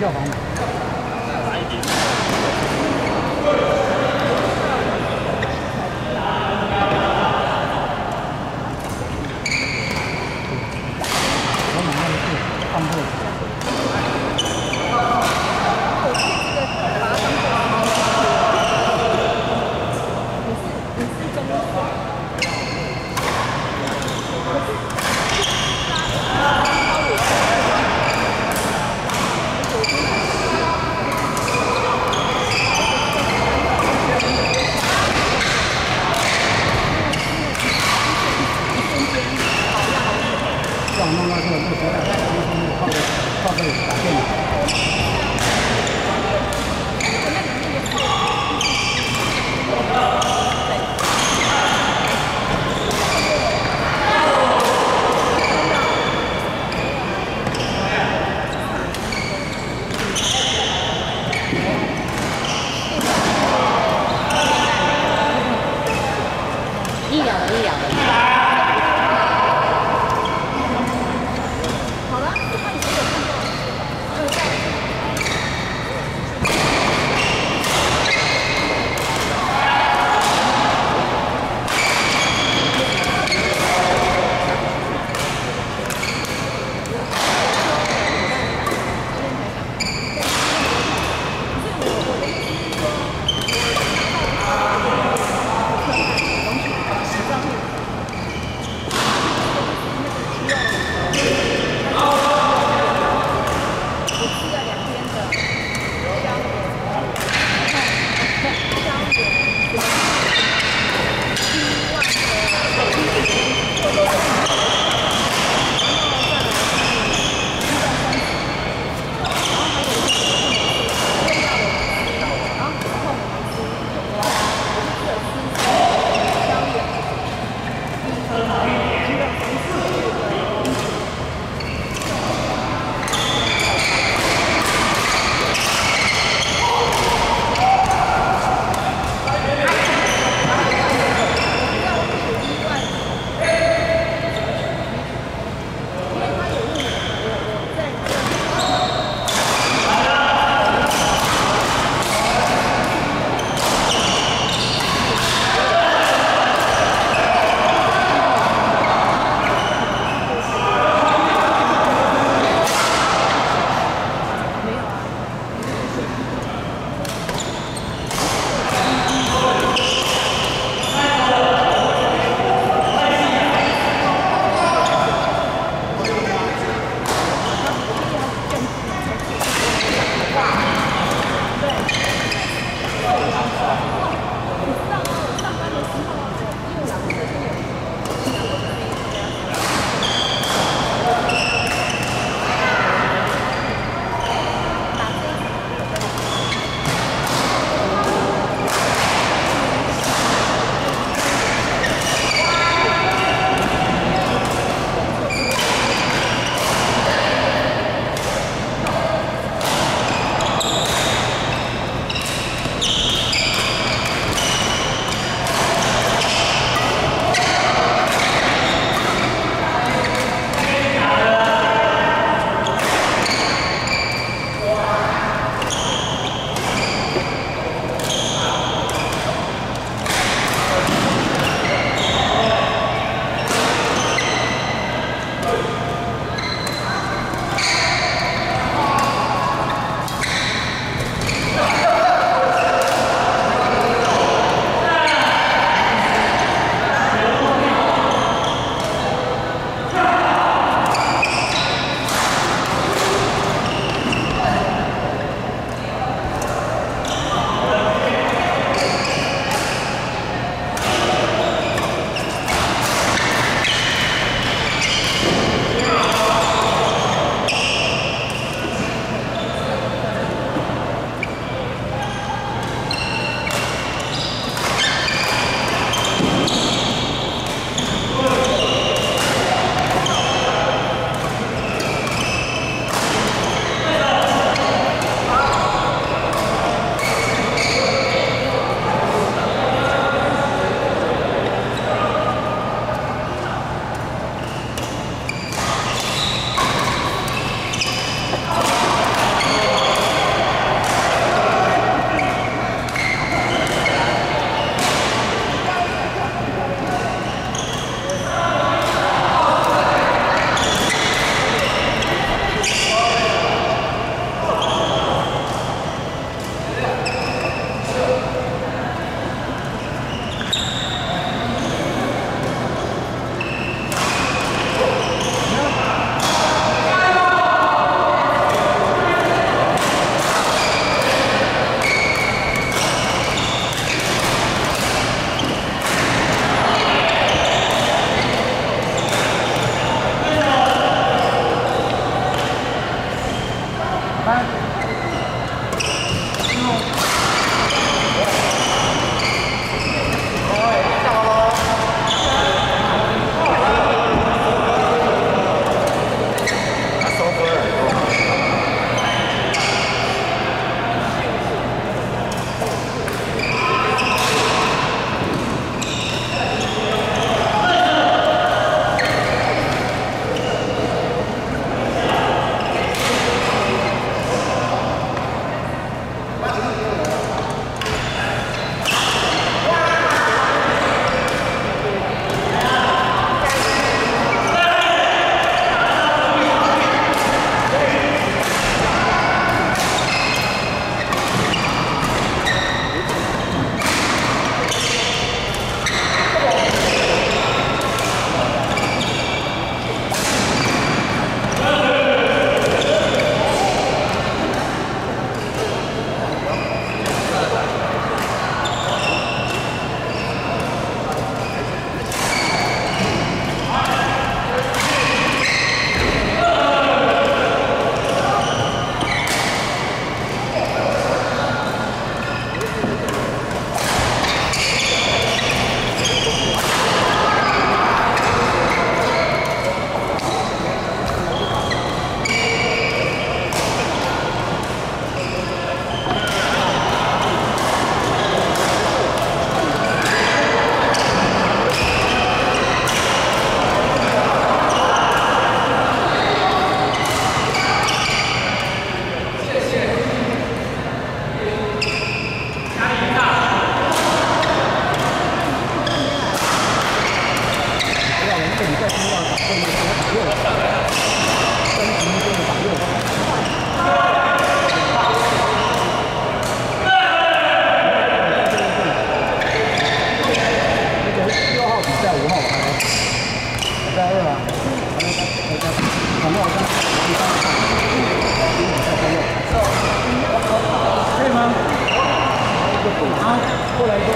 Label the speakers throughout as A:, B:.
A: 药房。
B: Bye.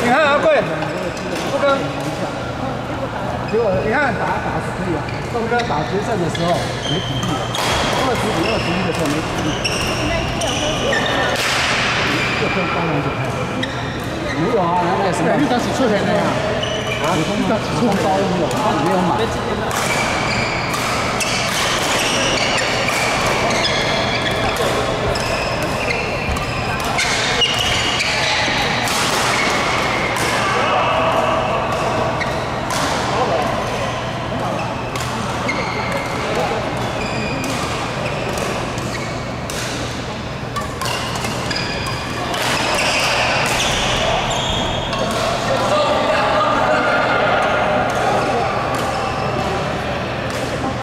B: 你看
A: 阿贵，不跟，结果你看打打东哥打决胜的时候没体力，二十比二十一的时候没体力，这跟高粱就开始，没有啊，那那是，你当时出现的呀，啊，你当时出高粱有，他没有买。